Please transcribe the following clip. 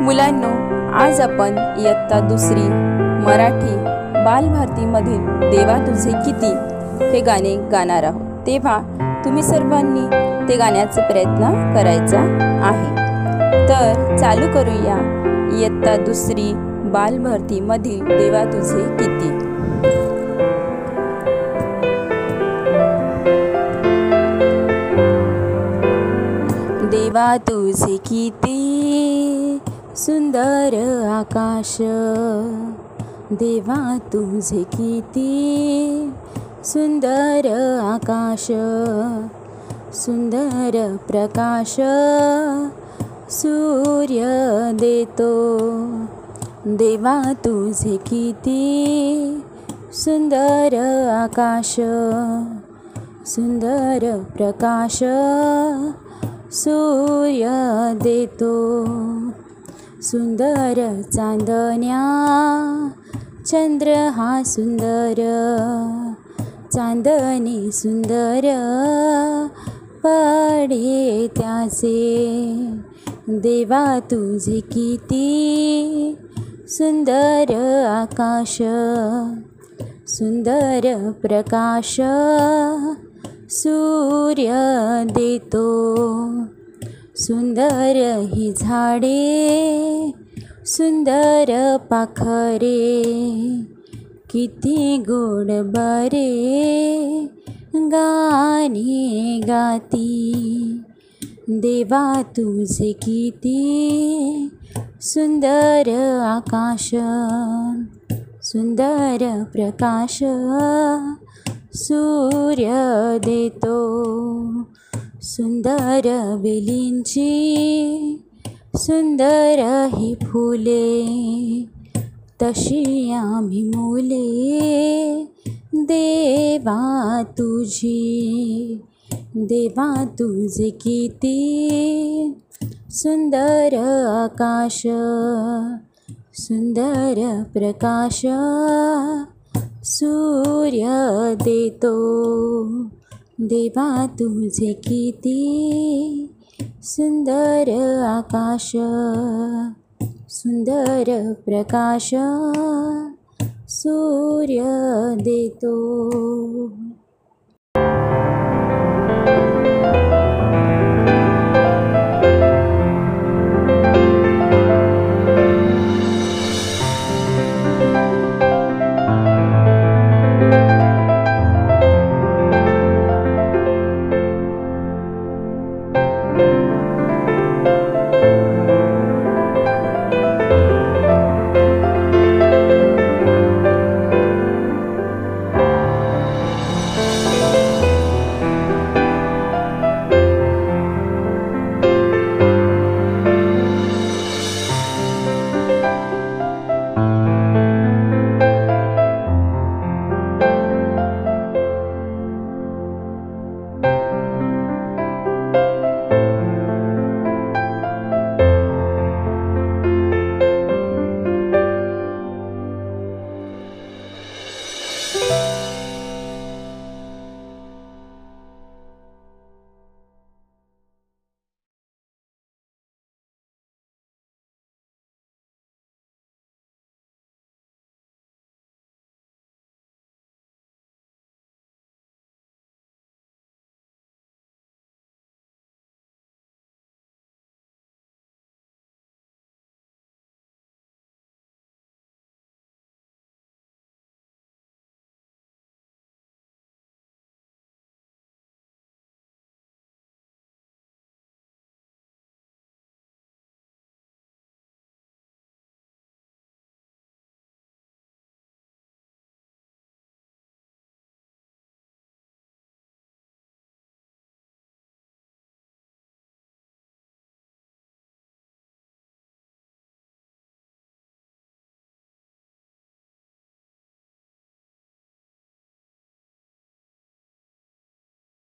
मुलांनो आज आपण इयत्ता दुसरी मराठी बालभारतीमधील देवा तुझे किती हे गाणे गाणार आहोत. तेव्हा तुम्ही सर्वांनी ते गाण्याचा प्रयत्न करायचा आहे. तर चालू करूया इयत्ता दुसरी बालभारतीमधील देवा तुझे किती. देवा तुझे किती सुंदर आकाश। देवा तुझे किती सुंदर आकाश। सुंदर प्रकाश सूर्य देतो। देवा तुझे किती सुंदर आकाश। सुंदर प्रकाश सूर्य देतो सुंदर चांदण्या चंद्र हा सुंदर चांदणी सुंदर पडे त्याचे. देवा तुझे किती सुंदर आकाश सुंदर प्रकाश सूर्य देतो. सुंदर ही झाडे सुंदर पाखरे किती गोड गाणे गाती. देवा किती सुंदर आकाश सुंदर प्रकाश सूर्य देतो. सुंदर वेलींची सुंदर ही फुले तशी आम्ही मुले। देवा तुझी देवा तुझे किती। सुंदर आकाश सुंदर प्रकाश सूर्य देतो। देवा तुझे किती सुंदर आकाश सुंदर प्रकाश सूर्य देतो